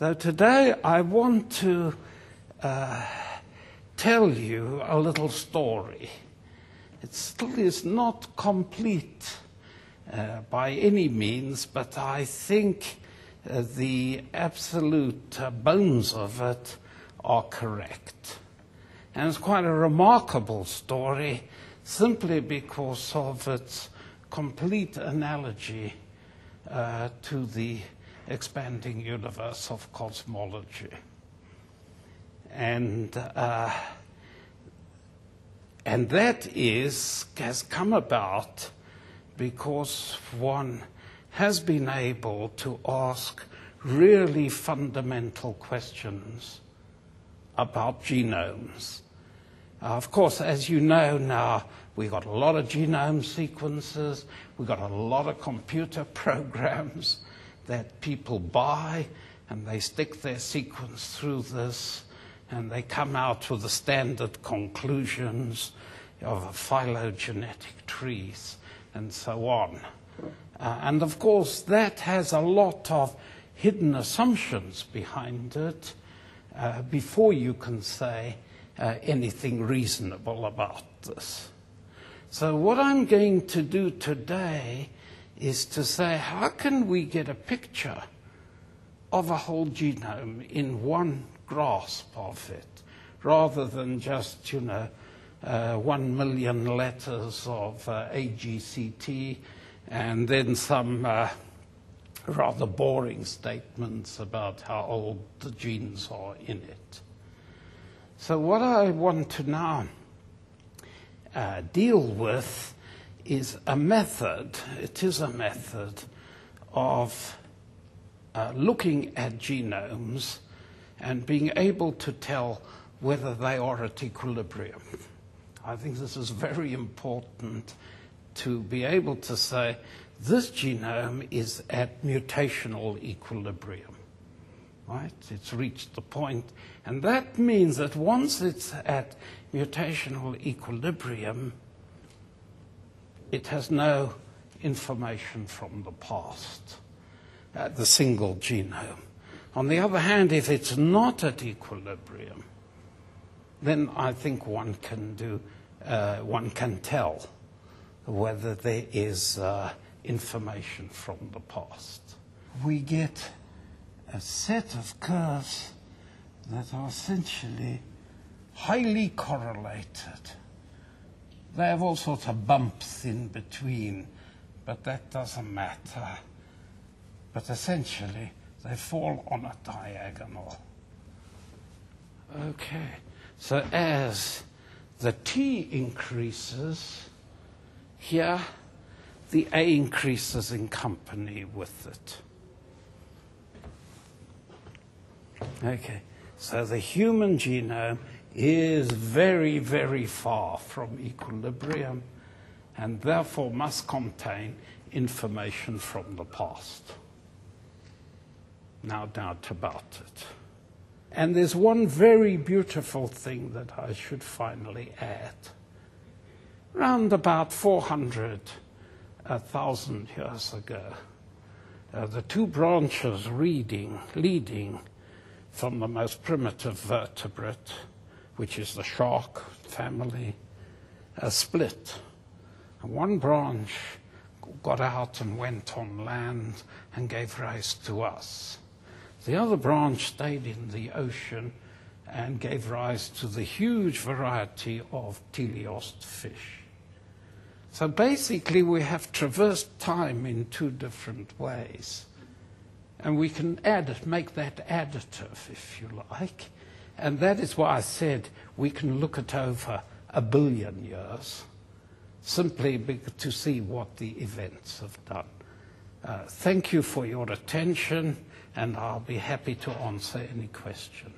Though today I want to uh, tell you a little story. It still is not complete uh, by any means, but I think uh, the absolute uh, bones of it are correct. And it's quite a remarkable story simply because of its complete analogy uh, to the expanding universe of cosmology. And, uh, and that is, has come about because one has been able to ask really fundamental questions about genomes. Uh, of course, as you know now, we've got a lot of genome sequences, we've got a lot of computer programs that people buy, and they stick their sequence through this, and they come out with the standard conclusions of phylogenetic trees and so on. Uh, and of course, that has a lot of hidden assumptions behind it uh, before you can say uh, anything reasonable about this. So, what I'm going to do today is to say, how can we get a picture of a whole genome in one grasp of it, rather than just, you know, uh, one million letters of uh, AGCT and then some uh, rather boring statements about how old the genes are in it. So, what I want to now uh, deal with is a method, it is a method of uh, looking at genomes and being able to tell whether they are at equilibrium. I think this is very important to be able to say this genome is at mutational equilibrium. Right? It's reached the point, and that means that once it's at mutational equilibrium, it has no information from the past, uh, the single genome. On the other hand, if it's not at equilibrium, then I think one can do, uh, one can tell whether there is uh, information from the past. We get a set of curves that are essentially highly correlated. They have all sorts of bumps in between, but that doesn't matter. But essentially, they fall on a diagonal. Okay, so as the t increases, here the A increases in company with it. Okay, so the human genome is very, very far from equilibrium and therefore must contain information from the past. No doubt about it. And there's one very beautiful thing that I should finally add. Around about 400,000 years ago, uh, the two branches reading, leading from the most primitive vertebrate, which is the shark family, split. And one branch got out and went on land and gave rise to us. The other branch stayed in the ocean and gave rise to the huge variety of teleost fish. So basically, we have traversed time in two different ways. And we can add, make that additive, if you like. And that is why I said we can look at over a billion years simply to see what the events have done. Uh, thank you for your attention, and I'll be happy to answer any questions.